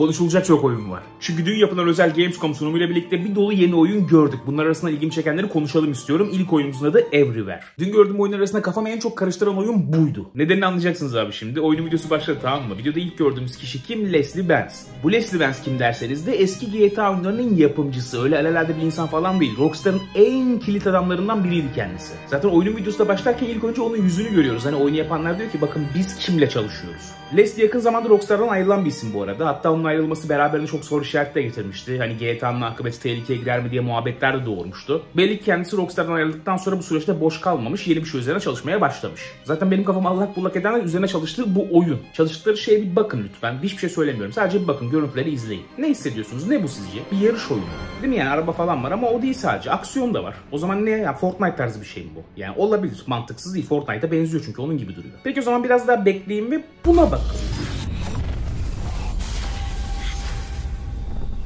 Konuşulacak çok oyun var. Çünkü dün yapılan özel Gamescom sunumuyla birlikte bir dolu yeni oyun gördük. Bunlar arasında ilgimi çekenleri konuşalım istiyorum. İlk oyunumuzun adı Everywhere. Dün gördüğüm oyunlar arasında kafamı en çok karıştıran oyun buydu. Nedenini anlayacaksınız abi şimdi. Oyunun videosu başladı tamam mı? Videoda ilk gördüğümüz kişi kim? Leslie Benz. Bu Leslie Benz kim derseniz de eski GTA oyunlarının yapımcısı. Öyle alelade bir insan falan değil. Rockstar'ın en kilit adamlarından biriydi kendisi. Zaten oyunun videosu da başlarken ilk önce onun yüzünü görüyoruz. Hani oyunu yapanlar diyor ki bakın biz kimle çalışıyoruz. Leslie yakın zamanda Rockstar'dan ayrılan bir isim bu arada. Hatta onun ayrılması beraberinde çok soru işareti de getirmişti. Hani GTA'nın akıbeti tehlikeye girer mi diye muhabbetler de doğurmuştu. Belli ki kendisi Rockstar'dan ayrıldıktan sonra bu süreçte boş kalmamış. Yeni bir şey üzerine çalışmaya başlamış. Zaten benim kafam allak bullak edenler üzerine çalıştığı bu oyun. Çalıştıkları şeye bir bakın lütfen. Hiçbir şey söylemiyorum. Sadece bir bakın görüntüleri izleyin. Ne hissediyorsunuz? Ne bu sizce? Bir yarış oyunu. Değil mi yani araba falan var ama o değil sadece. Aksiyon da var. O zaman ne ya Fortnite tarzı bir şey mi bu? Yani olabilir. Mantıksız değil. Fortnite'a benziyor çünkü onun gibi duruyor. Peki o zaman biraz daha bekleyin ve buna bakın.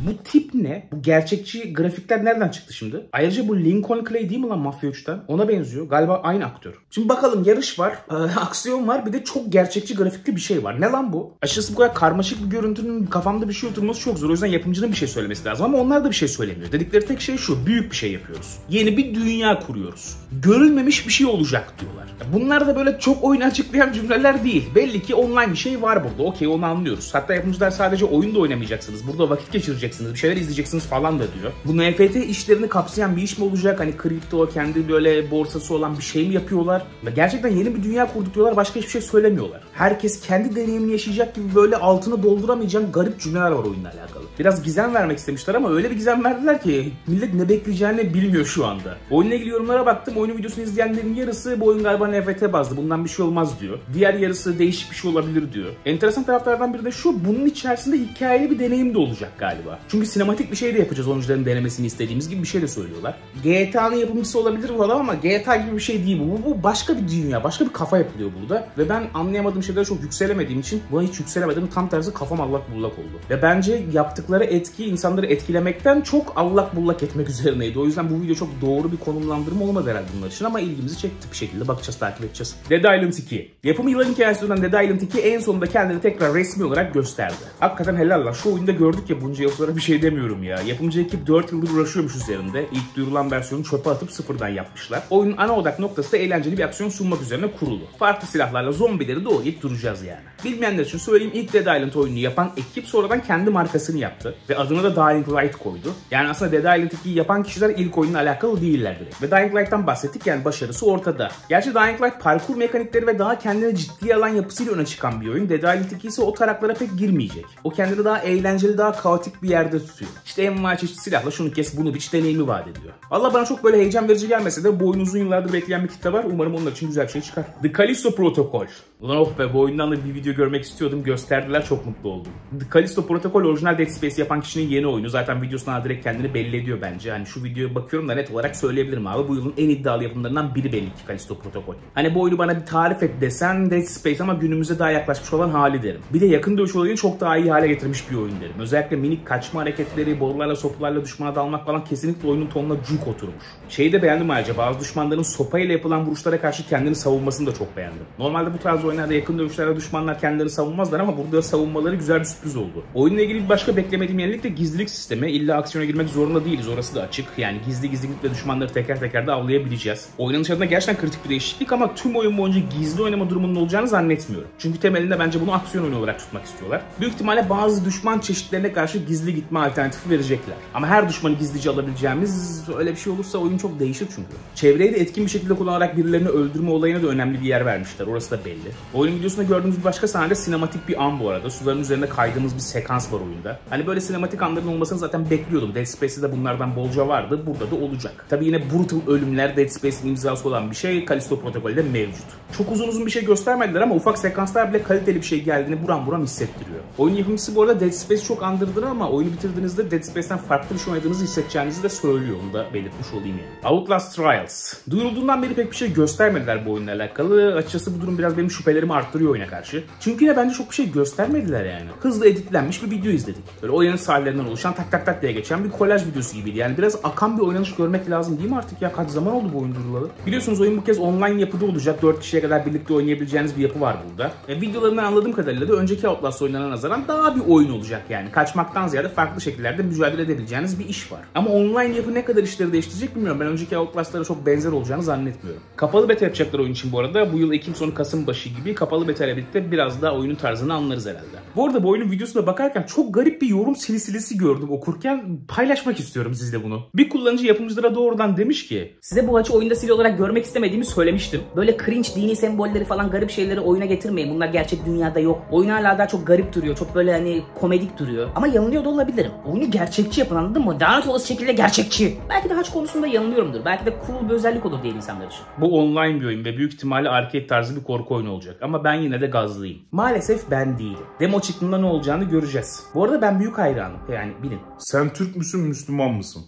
Bu tip ne? Bu gerçekçi grafikler nereden çıktı şimdi? Ayrıca bu Lincoln Clay değil mi lan Mafya 3'ten? Ona benziyor. Galiba aynı aktör. Şimdi bakalım yarış var, e, aksiyon var bir de çok gerçekçi grafikli bir şey var. Ne lan bu? Açıkçası bu kadar karmaşık bir görüntünün kafamda bir şey oturması çok zor. O yüzden yapımcının bir şey söylemesi lazım ama onlar da bir şey söylemiyor. Dedikleri tek şey şu. Büyük bir şey yapıyoruz. Yeni bir dünya kuruyoruz. Görülmemiş bir şey olacak diyorlar. Bunlar da böyle çok oyunu açıklayan cümleler değil. Belli ki online bir şey var burada. Okey onu anlıyoruz. Hatta yapımcılar sadece oyun da oynamayacaksınız. Burada vakit geçireceksiniz. Bir şeyler izleyeceksiniz falan da diyor. Bu NFT işlerini kapsayan bir iş mi olacak? Hani kripto kendi böyle borsası olan bir şey mi yapıyorlar? Gerçekten yeni bir dünya kurduk diyorlar. Başka hiçbir şey söylemiyorlar. Herkes kendi deneyimini yaşayacak gibi böyle altını dolduramayacağın garip cümleler var oyunla alakalı. Biraz gizem vermek istemişler ama öyle bir gizem verdiler ki millet ne bekleyeceğini bilmiyor şu anda. Oyunla ilgili yorumlara baktım. Oyunun videosunu izleyenlerin yarısı bu oyun galiba NFT bazlı. Bundan bir şey olmaz diyor. Diğer yarısı değişik bir şey olabilir diyor. Enteresan taraflardan biri de şu. Bunun içerisinde hikayeli bir deneyim de olacak galiba. Çünkü sinematik bir şey de yapacağız oyuncuların denemesini istediğimiz gibi bir şey de söylüyorlar. GTA'nın yapımcısı olabilir bu adam ama GTA gibi bir şey değil bu. bu. Bu başka bir dünya, başka bir kafa yapılıyor burada. Ve ben anlayamadığım şeylere çok yükselemediğim için buna hiç yükselemedim. Tam tersi kafam allak bullak oldu. Ve bence yaptıkları etki insanları etkilemekten çok allak bullak etmek üzerineydi. O yüzden bu video çok doğru bir konumlandırma olmadı herhalde bunlar için ama ilgimizi çekti bir şekilde. Bakacağız, takip edeceğiz. Dead Island 2. Yapımı yılların hikayesi olan Dead Island 2 en sonunda kendini tekrar resmi olarak gösterdi. Hakikaten helal lan. Şu oyunda gördük ya bunca yıl sonra bir şey demiyorum ya. Yapımcı ekip 4 yıldır uğraşıyormuş üzerinde. İlk duyurulan versiyonu çöpe atıp sıfırdan yapmışlar. Oyunun ana odak noktası da eğlenceli bir aksiyon sunmak üzerine kurulu. Farklı silahlarla zombileri doğrayıp duracağız yani. Bilmeyenler için söyleyeyim ilk Dead Island oyununu yapan ekip sonradan kendi markasını yaptı. Ve adına da Dying Light koydu. Yani aslında Dead Island 2'yi yapan kişiler ilk oyunla alakalı değiller direkt. Ve Dying Light'tan bahsettik yani başarısı ortada. Gerçi Dying Light parkur mekanikleri ve daha kendini ciddiye alan yapısıyla öne çıkan bir oyun. Dead Island 2 ise o taraklara pek girmeyecek. O kendini daha eğlenceli, daha kaotik bir yerde tutuyor. İşte envai çeşit silahla şunu kes bunu biç deneyimi vaat ediyor. Allah bana çok böyle heyecan verici gelmese de bu oyun uzun yıllardır bekleyen bir kitle var. Umarım onlar için güzel bir şey çıkar. The Callisto Protocol. Ulan of be bu oyundan da bir video görmek istiyordum. Gösterdiler çok mutlu oldum. The Callisto Protocol orijinal Dead Space yapan kişinin yeni oyunu. Zaten videosundan direkt kendini belli ediyor bence. Hani şu videoya bakıyorum da net olarak söyleyebilirim abi. Bu yılın en iddialı yapımlarından biri belli ki Callisto Protocol. Hani bu oyunu bana bir tarif et desen Dead Space ama günümüze daha yaklaşmış olan hali derim. Bir de yakın dövüş olayını çok daha iyi hale getirmiş bir oyun derim. Özellikle minik kaçma hareketleri, borularla sopalarla düşmana dalmak falan kesinlikle oyunun tonuna cuk oturmuş. Şeyi de beğendim ayrıca bazı düşmanların sopayla yapılan vuruşlara karşı kendini savunmasını da çok beğendim. Normalde bu tarz oyunlarda yakın dövüşlerde düşmanlar kendilerini savunmazlar ama burada savunmaları güzel bir sürpriz oldu. Oyunla ilgili bir başka beklemediğim yenilik de gizlilik sistemi. İlla aksiyona girmek zorunda değiliz orası da açık. Yani gizli gizli ve düşmanları teker teker de avlayabileceğiz. Oynanış adına gerçekten kritik bir değişiklik ama tüm oyun boyunca gizli oynama durumunun olacağını zannetmiyorum. Çünkü temelinde bence bunu aksiyon oyunu olarak tutmak istiyorlar. Büyük ihtimalle bazı düşman çeşitlerine karşı gizli gitme alternatifi verecekler. Ama her düşmanı gizlice alabileceğimiz öyle bir şey olursa oyun çok değişir çünkü. Çevreyi de etkin bir şekilde kullanarak birilerini öldürme olayına da önemli bir yer vermişler. Orası da belli. Oyunun videosunda gördüğümüz bir başka sahnede sinematik bir an bu arada. Suların üzerine kaydığımız bir sekans var oyunda. Hani böyle sinematik anların olmasını zaten bekliyordum. Dead Space'de de bunlardan bolca vardı. Burada da olacak. Tabi yine brutal ölümler Dead Space'in imzası olan bir şey Callisto protokolde mevcut. Çok uzun uzun bir şey göstermediler ama ufak sekanslar bile kaliteli bir şey geldiğini buram buram hissettiriyor. Oyun yapımcısı bu arada Dead Space çok andırdı ama oyunu bitirdiğinizde Dead Space'ten farklı bir şey oynadığınızı hissedeceğinizi de söylüyor. Onu da belirtmiş olayım yani. Outlast Trials. Duyurulduğundan beri pek bir şey göstermediler bu oyunla alakalı. Açıkçası bu durum biraz benim şüphe şüphelerimi arttırıyor oyuna karşı. Çünkü yine bence çok bir şey göstermediler yani. Hızlı editlenmiş bir video izledik. Böyle oyunun sahnelerinden oluşan tak tak tak diye geçen bir kolaj videosu gibiydi. Yani biraz akan bir oynanış görmek lazım değil mi artık ya? Kaç zaman oldu bu oyun durulalı? Biliyorsunuz oyun bu kez online yapıda olacak. 4 kişiye kadar birlikte oynayabileceğiniz bir yapı var burada. E, videolarından anladığım kadarıyla da önceki Outlast oyunlarına nazaran daha bir oyun olacak yani. Kaçmaktan ziyade farklı şekillerde mücadele edebileceğiniz bir iş var. Ama online yapı ne kadar işleri değiştirecek bilmiyorum. Ben önceki Outlast'lara çok benzer olacağını zannetmiyorum. Kapalı beta yapacaklar oyun için bu arada. Bu yıl Ekim sonu Kasım başı gibi kapalı beta ile birlikte biraz daha oyunun tarzını anlarız herhalde. Bu arada bu oyunun videosuna bakarken çok garip bir yorum silsilesi gördüm okurken. Paylaşmak istiyorum sizle bunu. Bir kullanıcı yapımcılara doğrudan demiş ki Size bu açı oyunda sil olarak görmek istemediğimi söylemiştim. Böyle cringe dini sembolleri falan garip şeyleri oyuna getirmeyin. Bunlar gerçek dünyada yok. Oyun hala daha çok garip duruyor. Çok böyle hani komedik duruyor. Ama yanılıyor da olabilirim. Oyunu gerçekçi yapın anladın mı? Lanet olası şekilde gerçekçi. Belki de haç konusunda yanılıyorumdur. Belki de cool bir özellik olur diye insanlar için. Bu online bir oyun ve büyük ihtimalle arcade tarzı bir korku oyunu olacak. Ama ben yine de gazlıyım. Maalesef ben değilim. Demo çıktığında ne olacağını göreceğiz. Bu arada ben büyük hayranım. Yani bilin. Sen Türk müsün, Müslüman mısın?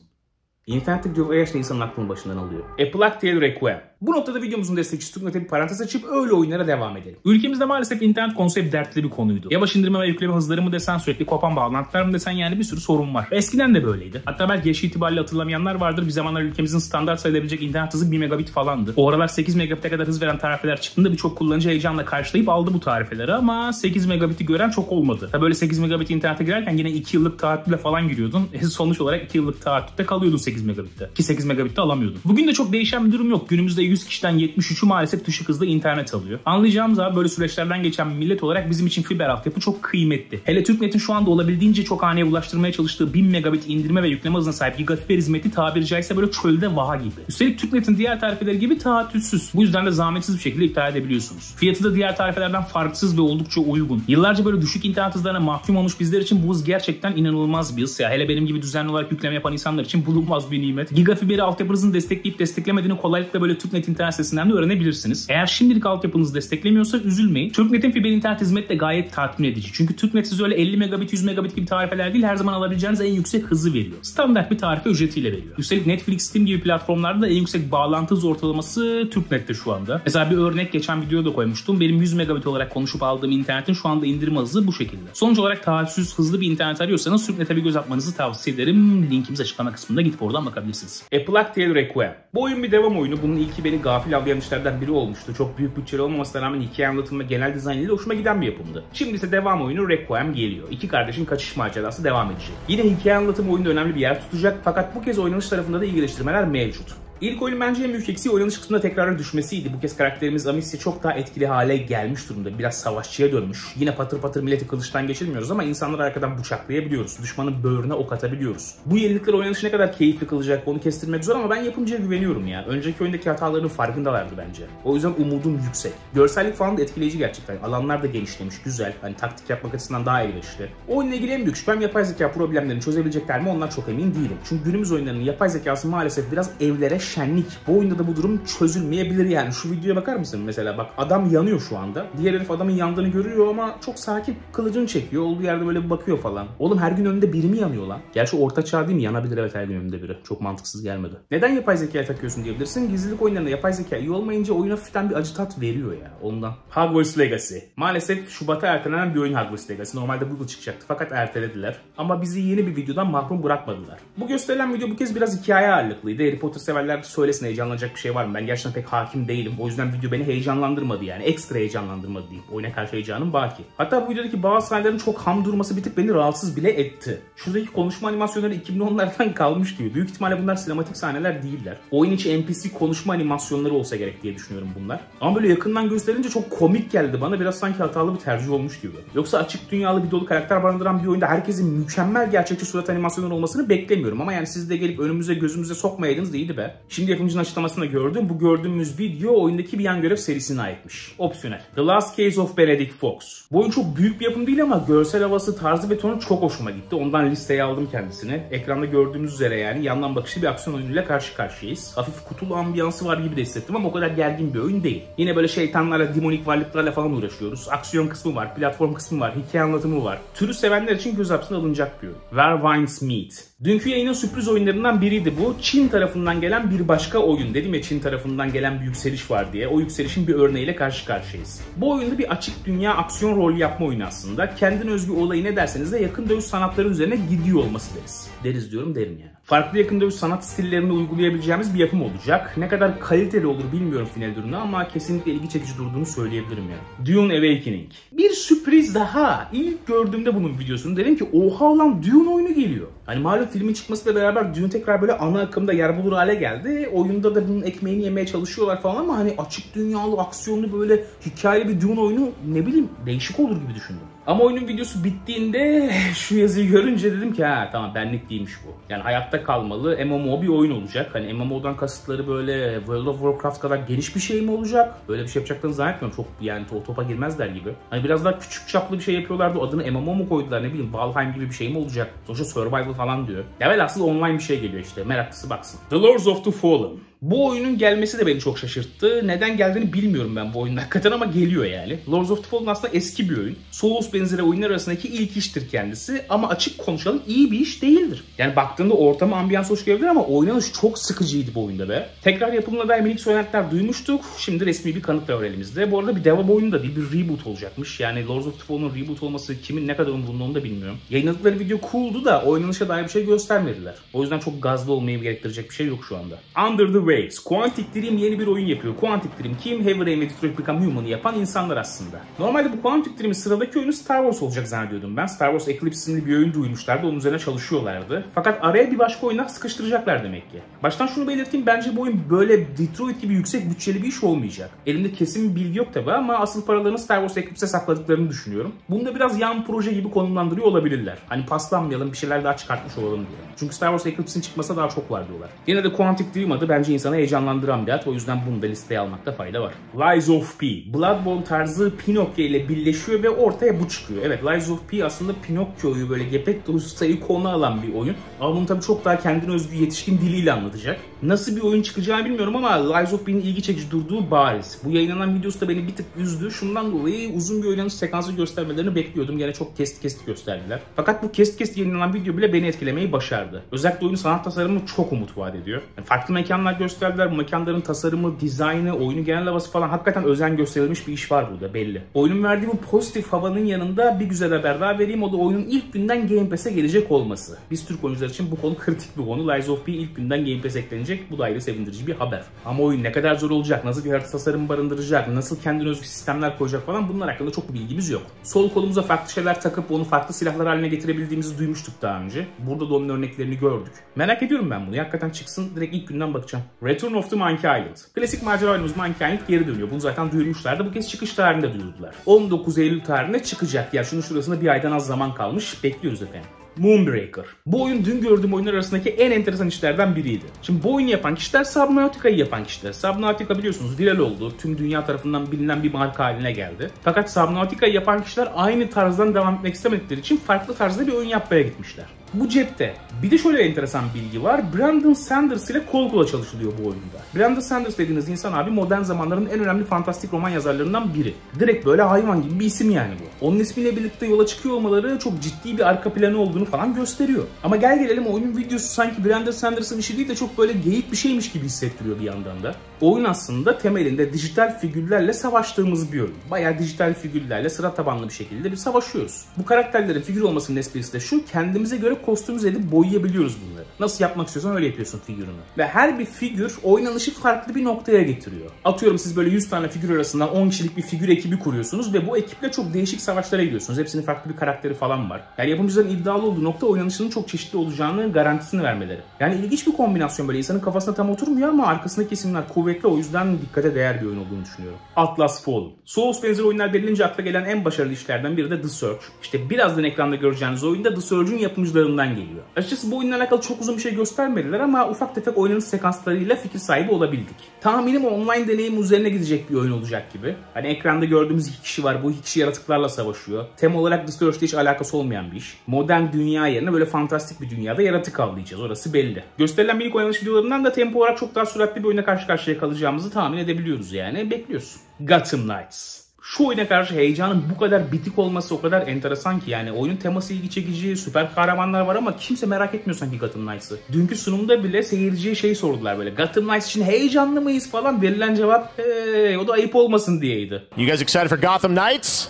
İnternette videolar gerçekten insanın aklını başından alıyor. A Plague Tale Requiem. Bu noktada videomuzun destekçisi Tuknet'e bir parantez açıp öyle oyunlara devam edelim. Ülkemizde maalesef internet konusu hep dertli bir konuydu. Yavaş indirme ve yükleme hızları mı desen sürekli kopan bağlantılar mı desen yani bir sürü sorun var. Eskiden de böyleydi. Hatta belki yaşı itibariyle hatırlamayanlar vardır. Bir zamanlar ülkemizin standart sayılabilecek internet hızı 1 megabit falandı. O aralar 8 megabit'e kadar hız veren tarifeler çıktığında birçok kullanıcı heyecanla karşılayıp aldı bu tarifeleri ama 8 megabit'i gören çok olmadı. Tabi böyle 8 megabit internete girerken yine 2 yıllık taahhütle falan giriyordun. E, sonuç olarak 2 yıllık taahhütte kalıyordun 8 megabitte. Ki 8 megabitte alamıyordun. Bugün de çok değişen bir durum yok. Günümüzde 100 kişiden 73'ü maalesef düşük hızlı internet alıyor. Anlayacağımız abi böyle süreçlerden geçen millet olarak bizim için fiber altyapı çok kıymetli. Hele TürkNet'in şu anda olabildiğince çok haneye ulaştırmaya çalıştığı 1000 megabit indirme ve yükleme hızına sahip gigafiber hizmeti tabiri caizse böyle çölde vaha gibi. Üstelik TürkNet'in diğer tarifeleri gibi taahhütsüz. Bu yüzden de zahmetsiz bir şekilde iptal edebiliyorsunuz. Fiyatı da diğer tarifelerden farksız ve oldukça uygun. Yıllarca böyle düşük internet hızlarına mahkum olmuş bizler için bu hız gerçekten inanılmaz bir hız. Ya hele benim gibi düzenli olarak yükleme yapan insanlar için bulunmaz bir nimet. Gigafiberi altyapınızın destekleyip desteklemediğini kolaylıkla böyle TürkNet internet sitesinden de öğrenebilirsiniz. Eğer şimdilik altyapınız desteklemiyorsa üzülmeyin. TürkNet'in fiber internet hizmeti de gayet tatmin edici. Çünkü TürkNet size öyle 50 megabit 100 megabit gibi tarifeler değil her zaman alabileceğiniz en yüksek hızı veriyor. Standart bir tarife ücretiyle veriyor. Üstelik Netflix, Steam gibi platformlarda da en yüksek bağlantı hız ortalaması TürkNet'te şu anda. Mesela bir örnek geçen videoda koymuştum. Benim 100 megabit olarak konuşup aldığım internetin şu anda indirme hızı bu şekilde. Sonuç olarak taahhütsüz hızlı bir internet arıyorsanız TürkNet'e bir göz atmanızı tavsiye ederim. Linkimiz açıklama kısmında gidip oradan bakabilirsiniz. A Plague Tale Requiem. Bu oyun bir devam oyunu. Bunun ilki beni gafil avlayan işlerden biri olmuştu. Çok büyük bütçeli olmamasına rağmen hikaye anlatımı genel dizaynıyla hoşuma giden bir yapımdı. Şimdi ise devam oyunu Requiem geliyor. İki kardeşin kaçış macerası devam edecek. Yine hikaye anlatımı oyunda önemli bir yer tutacak fakat bu kez oynanış tarafında da iyi geliştirmeler mevcut. İlk oyun bence en büyük eksiği oynanış kısmında tekrarlar düşmesiydi. Bu kez karakterimiz Amicia çok daha etkili hale gelmiş durumda. Biraz savaşçıya dönmüş. Yine patır patır milleti kılıçtan geçirmiyoruz ama insanları arkadan bıçaklayabiliyoruz. Düşmanın böğrüne ok atabiliyoruz. Bu yenilikler oynanışı ne kadar keyifli kılacak onu kestirmek zor ama ben yapımcıya güveniyorum ya. Önceki oyundaki hatalarının farkındalardı bence. O yüzden umudum yüksek. Görsellik falan da etkileyici gerçekten. Alanlar da genişlemiş, güzel. Hani taktik yapmak açısından daha elverişli. Oyunla ilgili en büyük şüphem yapay zeka problemlerini çözebilecekler mi ondan çok emin değilim. Çünkü günümüz oyunlarının yapay zekası maalesef biraz evlere şenlik. Bu oyunda da bu durum çözülmeyebilir yani. Şu videoya bakar mısın mesela bak adam yanıyor şu anda. Diğer herif adamın yandığını görüyor ama çok sakin kılıcını çekiyor. Olduğu yerde böyle bir bakıyor falan. Oğlum her gün önünde biri mi yanıyor lan? Gerçi orta çağ değil mi? Yanabilir evet her gün önünde biri. Çok mantıksız gelmedi. Neden yapay zekaya takıyorsun diyebilirsin. Gizlilik oyunlarında yapay zeka iyi olmayınca oyuna hafiften bir acı tat veriyor ya ondan. Hogwarts Legacy. Maalesef Şubat'a ertelenen bir oyun Hogwarts Legacy. Normalde bu yıl çıkacaktı fakat ertelediler. Ama bizi yeni bir videodan mahrum bırakmadılar. Bu gösterilen video bu kez biraz hikaye ağırlıklıydı. Harry Potter severler söylesin heyecanlanacak bir şey var mı? Ben gerçekten pek hakim değilim. O yüzden video beni heyecanlandırmadı yani. Ekstra heyecanlandırmadı diyeyim. Oyuna karşı heyecanım baki. Hatta bu videodaki bazı sahnelerin çok ham durması bir tık beni rahatsız bile etti. Şuradaki konuşma animasyonları 2010'lardan kalmış gibi. Büyük ihtimalle bunlar sinematik sahneler değiller. Oyun içi NPC konuşma animasyonları olsa gerek diye düşünüyorum bunlar. Ama böyle yakından gösterince çok komik geldi bana. Biraz sanki hatalı bir tercih olmuş gibi. Yoksa açık dünyalı bir dolu karakter barındıran bir oyunda herkesin mükemmel gerçekçi surat animasyonları olmasını beklemiyorum. Ama yani siz de gelip önümüze gözümüze sokmayaydınız iyiydi be. Şimdi yapımcının açıklamasında gördüm. Bu gördüğümüz video oyundaki bir yan görev serisine aitmiş. Opsiyonel. The Last Case of Benedict Fox. Bu oyun çok büyük bir yapım değil ama görsel havası, tarzı ve tonu çok hoşuma gitti. Ondan listeye aldım kendisini. Ekranda gördüğümüz üzere yani yandan bakışlı bir aksiyon oyunuyla karşı karşıyayız. Hafif kutulu ambiyansı var gibi de hissettim ama o kadar gergin bir oyun değil. Yine böyle şeytanlarla, demonik varlıklarla falan uğraşıyoruz. Aksiyon kısmı var, platform kısmı var, hikaye anlatımı var. Türü sevenler için göz alınacak bir oyun. Where Wines Meet. Dünkü yayının sürpriz oyunlarından biriydi bu. Çin tarafından gelen bir bir başka oyun dedim ya Çin tarafından gelen bir yükseliş var diye. O yükselişin bir örneğiyle karşı karşıyayız. Bu oyunda bir açık dünya aksiyon rol yapma oyunu aslında. Kendine özgü olayı ne derseniz de yakın dövüş sanatları üzerine gidiyor olması deriz. Deriz diyorum derim yani. Farklı yakın dövüş sanat stillerini uygulayabileceğimiz bir yapım olacak. Ne kadar kaliteli olur bilmiyorum final ürünü ama kesinlikle ilgi çekici durduğunu söyleyebilirim yani. Dune Awakening. Bir sürpriz daha. İlk gördüğümde bunun videosunu dedim ki oha lan Dune oyunu geliyor. Hani malum filmin çıkmasıyla beraber Dune tekrar böyle ana akımda yer bulur hale geldi. Oyunda da bunun ekmeğini yemeye çalışıyorlar falan ama hani açık dünyalı, aksiyonlu böyle hikayeli bir Dune oyunu ne bileyim değişik olur gibi düşündüm. Ama oyunun videosu bittiğinde şu yazıyı görünce dedim ki ha tamam benlik değilmiş bu. Yani hayatta kalmalı MMO bir oyun olacak. Hani MMO'dan kasıtları böyle World of Warcraft kadar geniş bir şey mi olacak? Böyle bir şey yapacaklarını zannetmiyorum. Çok yani o topa girmezler gibi. Hani biraz daha küçük çaplı bir şey yapıyorlardı. Adını MMO mu koydular ne bileyim Valheim gibi bir şey mi olacak? Sonuçta survival falan diyor. Ya velhasıl online bir şey geliyor işte. Meraklısı baksın. The Lords of the Fallen. Bu oyunun gelmesi de beni çok şaşırttı. Neden geldiğini bilmiyorum ben bu oyunun hakikaten ama geliyor yani. Lords of the Fallen aslında eski bir oyun. Souls benzeri oyunlar arasındaki ilk iştir kendisi. Ama açık konuşalım iyi bir iş değildir. Yani baktığında ortama ambiyans hoş gelebilir ama oynanış çok sıkıcıydı bu oyunda be. Tekrar yapımına dair minik söylentiler duymuştuk. Şimdi resmi bir kanıt da var elimizde. Bu arada bir devam oyunu da değil bir reboot olacakmış. Yani Lords of the Fallen'ın reboot olması kimin ne kadar umurunda onu da bilmiyorum. Yayınladıkları video cool'du da oynanışa dair bir şey göstermediler. O yüzden çok gazlı olmayı gerektirecek bir şey yok şu anda. Under the Waves. Quantic Dream yeni bir oyun yapıyor. Quantic Dream kim? Heavy Rain ve Detroit Become Human'ı yapan insanlar aslında. Normalde bu Quantic Dream'in sıradaki oyunu Star Wars olacak zannediyordum ben. Star Wars Eclipse isimli bir oyun duymuşlardı. Onun üzerine çalışıyorlardı. Fakat araya bir başka oyunlar sıkıştıracaklar demek ki. Baştan şunu belirteyim. Bence bu oyun böyle Detroit gibi yüksek bütçeli bir iş olmayacak. Elimde kesin bir bilgi yok tabi ama asıl paralarını Star Wars Eclipse'e sakladıklarını düşünüyorum. Bunu da biraz yan proje gibi konumlandırıyor olabilirler. Hani paslanmayalım bir şeyler daha çıkartmış olalım diye. Çünkü Star Wars Eclipse'in çıkmasa daha çok var diyorlar. Yine de Quantic Dream adı bence insana heyecanlandıran bir ad. O yüzden bunu da listeye almakta fayda var. Lies of P. Bloodborne tarzı Pinokyo ile birleşiyor ve ortaya bu çıkıyor. Evet Lies of P aslında Pinokyo'yu böyle Geppetto ustayı konu alan bir oyun. Ama bunu tabii çok daha kendine özgü yetişkin diliyle anlatacak. Nasıl bir oyun çıkacağını bilmiyorum ama Lies of P'nin ilgi çekici durduğu bariz. Bu yayınlanan videosu da beni bir tık üzdü. Şundan dolayı uzun bir oynanış sekansı göstermelerini bekliyordum. Gene çok kesti kesti gösterdiler. Fakat bu kesti kesti yayınlanan video bile beni etkilemeyi başardı. Özellikle oyunun sanat tasarımı çok umut vaat ediyor. Yani farklı mekanlar gösterdiler. Mekanların tasarımı, dizaynı, oyunu genel havası falan hakikaten özen gösterilmiş bir iş var burada belli. Oyunun verdiği bu pozitif havanın yanında bir güzel haber daha vereyim. O da oyunun ilk günden Game Pass'e gelecek olması. Biz Türk oyuncular için bu konu kritik bir konu. Lies of P ilk günden Game Pass eklenecek. Bu da ayrı sevindirici bir haber. Ama oyun ne kadar zor olacak, nasıl bir harita tasarımı barındıracak, nasıl kendine özgü sistemler koyacak falan bunlar hakkında çok bilgimiz yok. Sol kolumuza farklı şeyler takıp onu farklı silahlar haline getirebildiğimizi duymuştuk daha önce. Burada da onun örneklerini gördük. Merak ediyorum ben bunu. Hakikaten çıksın direkt ilk günden bakacağım. Return of the Monkey Island. Klasik macera oyunumuz Monkey Island geri dönüyor. Bunu zaten duyurmuşlardı. Bu kez çıkış tarihinde duyurdular. 19 Eylül tarihinde çıkacak. Yani şunun şurasında bir aydan az zaman kalmış. Bekliyoruz efendim. Moonbreaker. Bu oyun dün gördüğüm oyunlar arasındaki en enteresan işlerden biriydi. Şimdi bu oyunu yapan kişiler Subnautica'yı yapan kişiler. Subnautica biliyorsunuz viral oldu. Tüm dünya tarafından bilinen bir marka haline geldi. Fakat Subnautica'yı yapan kişiler aynı tarzdan devam etmek istemedikleri için farklı tarzda bir oyun yapmaya gitmişler. Bu cepte. Bir de şöyle enteresan bilgi var. Brandon Sanders ile kol kola çalışılıyor bu oyunda. Brandon Sanders dediğiniz insan abi modern zamanların en önemli fantastik roman yazarlarından biri. Direkt böyle hayvan gibi bir isim yani bu. Onun ismiyle birlikte yola çıkıyor olmaları çok ciddi bir arka planı olduğunu falan gösteriyor. Ama gel gelelim oyunun videosu sanki Brandon Sanders'ın işi değil de çok böyle geyik bir şeymiş gibi hissettiriyor bir yandan da. Oyun aslında temelinde dijital figürlerle savaştığımız bir oyun. Bayağı dijital figürlerle sıra tabanlı bir şekilde bir savaşıyoruz. Bu karakterlerin figür olmasının esprisi de şu kendimize göre kostümize edip boyayabiliyoruz bunları. Nasıl yapmak istiyorsan öyle yapıyorsun figürünü. Ve her bir figür oynanışı farklı bir noktaya getiriyor. Atıyorum siz böyle 100 tane figür arasından 10 kişilik bir figür ekibi kuruyorsunuz ve bu ekiple çok değişik savaşlara gidiyorsunuz. Hepsinin farklı bir karakteri falan var. Yani yapımcıların iddialı olduğu nokta oynanışının çok çeşitli olacağını garantisini vermeleri. Yani ilginç bir kombinasyon böyle insanın kafasına tam oturmuyor ama arkasındaki isimler kuvvetli o yüzden dikkate değer bir oyun olduğunu düşünüyorum. Atlas Fallen. Souls benzeri oyunlar denilince akla gelen en başarılı işlerden biri de The Surge. İşte birazdan ekranda göreceğiniz oyunda The Surge'un yapımcılarından geliyor. Açıkçası bu oyunla alakalı çok uzun bir şey göstermediler ama ufak tefek oynanış sekanslarıyla fikir sahibi olabildik. Tahminim online deneyim üzerine gidecek bir oyun olacak gibi. Hani ekranda gördüğümüz iki kişi var. Bu iki kişi yaratıklarla savaşıyor. Tema olarak Surge'de hiç alakası olmayan bir iş. Modern dünya yerine böyle fantastik bir dünyada yaratık avlayacağız. Orası belli. Gösterilen minik oynanış videolarından da tempo olarak çok daha süratli bir oyuna karşı karşıya kalacağımızı tahmin edebiliyoruz yani. Bekliyoruz. Gotham Knights. Şu oyuna karşı heyecanın bu kadar bitik olması o kadar enteresan ki yani oyunun teması ilgi çekici, süper kahramanlar var ama kimse merak etmiyor sanki Gotham Knights'ı. Dünkü sunumda bile seyirciye şey sordular böyle Gotham Knights için heyecanlı mıyız falan verilen cevap hey o da ayıp olmasın diyeydi. You guys excited for Gotham Knights?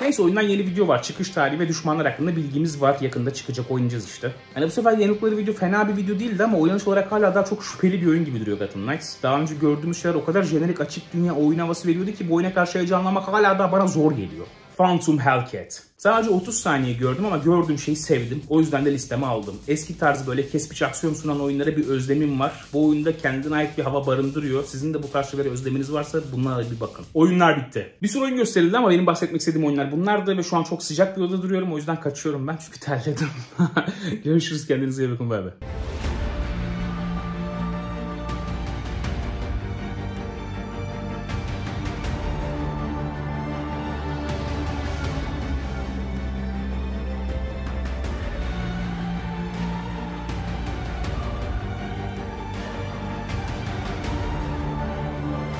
Neyse oyundan yeni video var. Çıkış tarihi ve düşmanlar hakkında bilgimiz var. Yakında çıkacak oynayacağız işte. Hani bu sefer yenilikleri video fena bir video değildi ama oynanış olarak hala daha çok şüpheli bir oyun gibi duruyor Gotham Knights. Daha önce gördüğümüz şeyler o kadar jenerik açık dünya oyun havası veriyordu ki bu oyuna karşı heyecanlanmak hala daha bana zor geliyor. Phantom Hellcat. Sadece 30 saniye gördüm ama gördüğüm şeyi sevdim. O yüzden de listeme aldım. Eski tarz böyle kesmiş aksiyon sunan oyunlara bir özlemim var. Bu oyunda kendine ait bir hava barındırıyor. Sizin de bu tarz şeylere özleminiz varsa bunlara bir bakın. Oyunlar bitti. Bir sürü oyun gösterildi ama benim bahsetmek istediğim oyunlar bunlardı ve şu an çok sıcak bir odada duruyorum. O yüzden kaçıyorum ben çünkü terledim. Görüşürüz kendinize iyi bakın. Bay bay.